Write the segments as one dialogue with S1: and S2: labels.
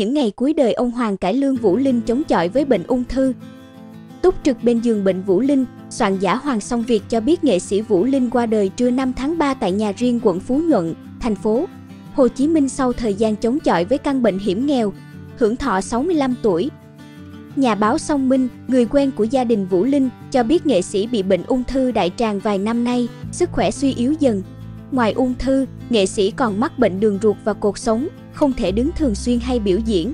S1: những ngày cuối đời ông Hoàng Cải Lương Vũ Linh chống chọi với bệnh ung thư. Túc trực bên giường bệnh Vũ Linh, soạn giả Hoàng Song Việt cho biết nghệ sĩ Vũ Linh qua đời trưa 5 tháng 3 tại nhà riêng quận Phú Nhuận, thành phố Hồ Chí Minh sau thời gian chống chọi với căn bệnh hiểm nghèo, hưởng thọ 65 tuổi. Nhà báo Song Minh, người quen của gia đình Vũ Linh, cho biết nghệ sĩ bị bệnh ung thư đại tràng vài năm nay, sức khỏe suy yếu dần. Ngoài ung thư, nghệ sĩ còn mắc bệnh đường ruột và cột sống, không thể đứng thường xuyên hay biểu diễn.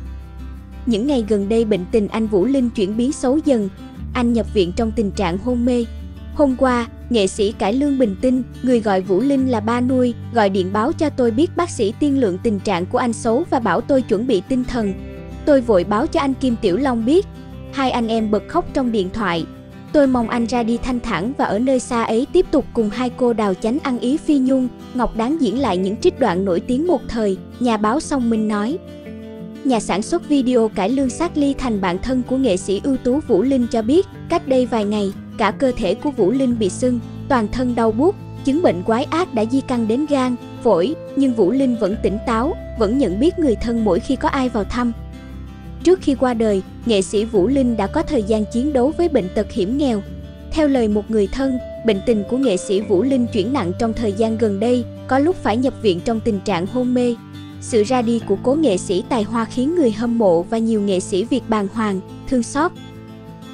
S1: Những ngày gần đây bệnh tình anh Vũ Linh chuyển biến xấu dần, anh nhập viện trong tình trạng hôn mê. Hôm qua, nghệ sĩ Cải Lương Bình Tinh, người gọi Vũ Linh là ba nuôi, gọi điện báo cho tôi biết bác sĩ tiên lượng tình trạng của anh xấu và bảo tôi chuẩn bị tinh thần. Tôi vội báo cho anh Kim Tiểu Long biết. Hai anh em bật khóc trong điện thoại. Tôi mong anh ra đi thanh thản và ở nơi xa ấy tiếp tục cùng hai cô đào chánh ăn ý Phi Nhung, Ngọc Đáng diễn lại những trích đoạn nổi tiếng một thời, nhà báo Song Minh nói. Nhà sản xuất video cải lương sát ly thành bạn thân của nghệ sĩ ưu tú Vũ Linh cho biết, cách đây vài ngày, cả cơ thể của Vũ Linh bị sưng, toàn thân đau buốt, chứng bệnh quái ác đã di căn đến gan, phổi, nhưng Vũ Linh vẫn tỉnh táo, vẫn nhận biết người thân mỗi khi có ai vào thăm. Trước khi qua đời, nghệ sĩ Vũ Linh đã có thời gian chiến đấu với bệnh tật hiểm nghèo. Theo lời một người thân, bệnh tình của nghệ sĩ Vũ Linh chuyển nặng trong thời gian gần đây, có lúc phải nhập viện trong tình trạng hôn mê. Sự ra đi của cố nghệ sĩ tài hoa khiến người hâm mộ và nhiều nghệ sĩ Việt bàng hoàng, thương xót.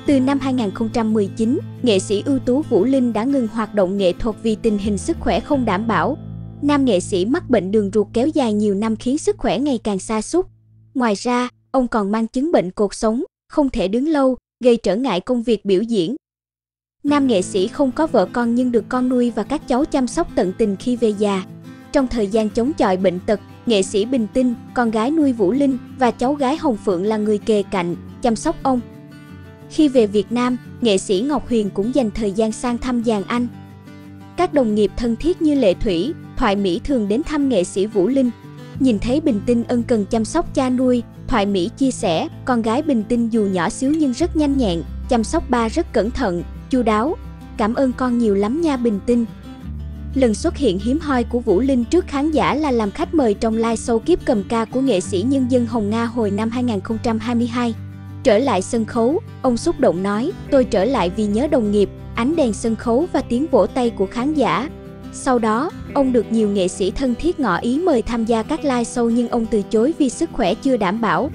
S1: Từ năm 2019, nghệ sĩ ưu tú Vũ Linh đã ngừng hoạt động nghệ thuật vì tình hình sức khỏe không đảm bảo. Nam nghệ sĩ mắc bệnh đường ruột kéo dài nhiều năm khiến sức khỏe ngày càng xa sút. Ngoài ra, ông còn mang chứng bệnh cột sống, không thể đứng lâu, gây trở ngại công việc biểu diễn. Nam nghệ sĩ không có vợ con nhưng được con nuôi và các cháu chăm sóc tận tình khi về già. Trong thời gian chống chọi bệnh tật, nghệ sĩ Bình Tinh, con gái nuôi Vũ Linh và cháu gái Hồng Phượng là người kề cạnh, chăm sóc ông. Khi về Việt Nam, nghệ sĩ Ngọc Huyền cũng dành thời gian sang thăm Giàng Anh. Các đồng nghiệp thân thiết như Lệ Thủy, Thoại Mỹ thường đến thăm nghệ sĩ Vũ Linh. Nhìn thấy Bình Tinh ân cần chăm sóc cha nuôi, Thoại Mỹ chia sẻ, con gái Bình Tinh dù nhỏ xíu nhưng rất nhanh nhẹn, chăm sóc ba rất cẩn thận, chu đáo. Cảm ơn con nhiều lắm nha Bình Tinh. Lần xuất hiện hiếm hoi của Vũ Linh trước khán giả là làm khách mời trong live show kiếp cầm ca của nghệ sĩ nhân dân Hồng Nga hồi năm 2022. Trở lại sân khấu, ông xúc động nói, tôi trở lại vì nhớ đồng nghiệp, ánh đèn sân khấu và tiếng vỗ tay của khán giả. Sau đó, ông được nhiều nghệ sĩ thân thiết ngỏ ý mời tham gia các live show nhưng ông từ chối vì sức khỏe chưa đảm bảo.